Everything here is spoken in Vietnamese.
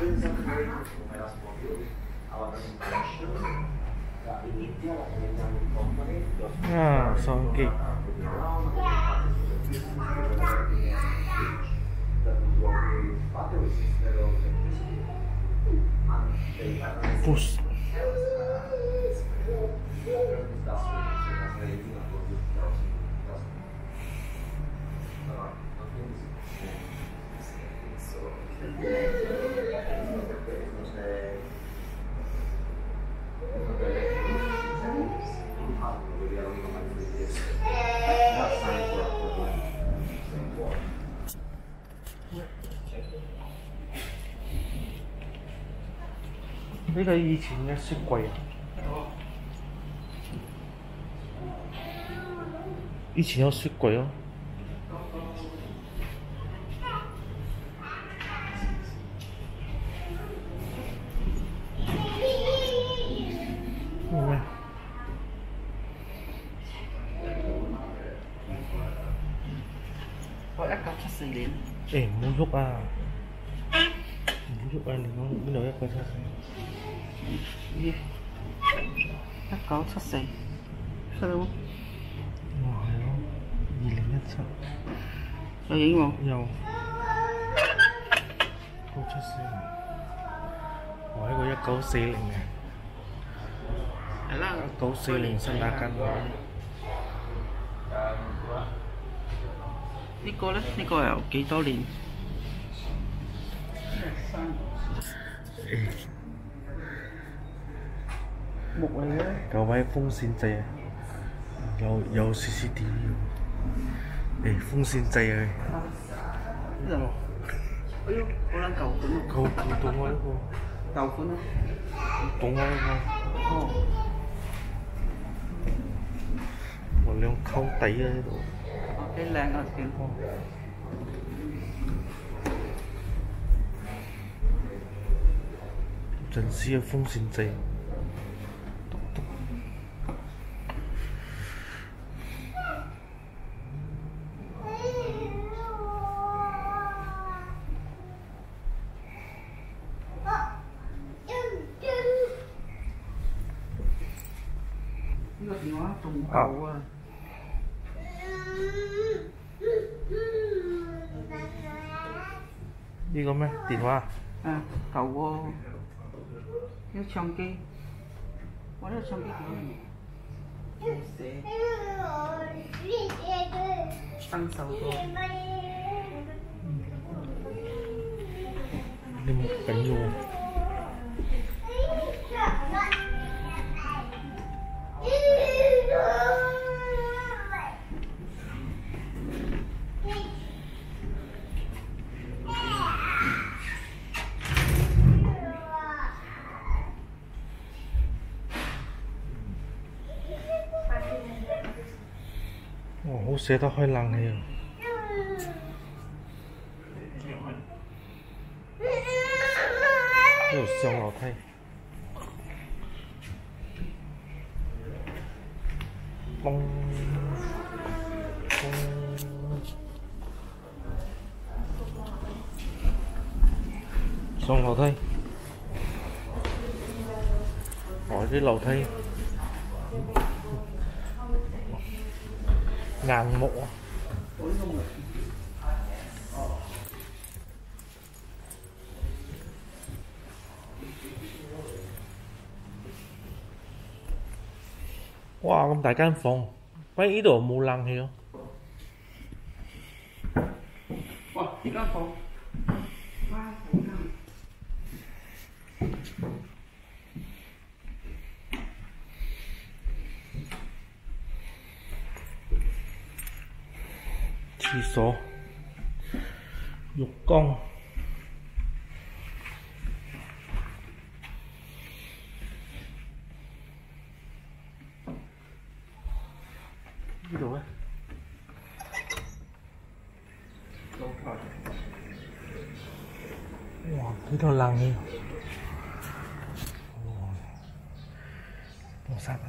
doing something very Ah, song gig. Đây là以前嘅雪柜啊！以前有雪柜咯。咩？我一九七四年，诶唔好喐啊！ giúp ăn được không biết nói các con các con sắp xỉ sao đâu? Ngồi không gì là nhất sao sao vậy không dầu. Cô sắp xỉ hỏi cô giác cấu xỉ liền nè. Cấu xỉ liền sao lá cắn Nicolas Nicoel, kỹ tố liền. 木嚟嘅，各位风扇掣啊，有有 CCTV 喎，诶风扇掣啊，呢度喎。哎呦，好撚旧款喎，够够到我呢个，旧款咯。到我呢哦，个，我两沟底啊呢度，哦几靓啊件。 阵时有风扇掣。呢个电话仲旧啊！呢个咩电话？啊，旧喎。 이거 전개 원래 전개 글쎄 빵싸우고 근데 뭐 舍得开冷气啊！呢度上楼梯。嘣嘣上楼梯。哦，啲楼梯 硬木啊！哇！咁大间房，喂，呢度冇冷气咯。哇！呢间房，哇，好啱。 chỉ số dục công cái đồ ấy wow, cái đồ làng này wow. đồ sạch